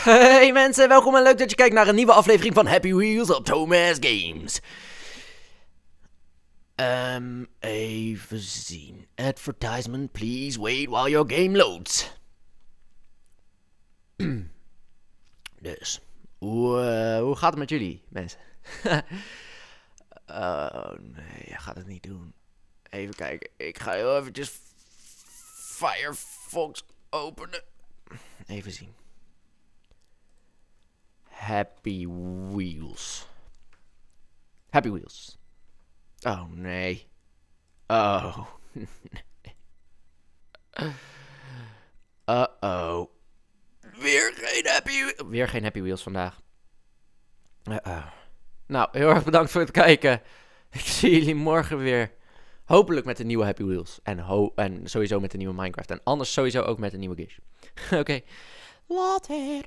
Hey mensen, welkom en leuk dat je kijkt naar een nieuwe aflevering van Happy Wheels op Thomas Games. Ehm, even zien. Advertisement, please wait while your game loads. dus, hoe, eh, hoe gaat het met jullie, mensen? oh nee, jij gaat het niet doen. Even kijken, ik ga heel eventjes Firefox openen. Even zien. Happy Wheels. Happy Wheels. Oh nee. Oh. Uh-oh. Weer geen Happy Weer geen Happy Wheels vandaag. Uh-oh. Nou, heel erg bedankt voor het kijken. Ik zie jullie morgen weer. Hopelijk met de nieuwe Happy Wheels. En, en sowieso met de nieuwe Minecraft. En anders sowieso ook met de nieuwe Gish. Oké. Later.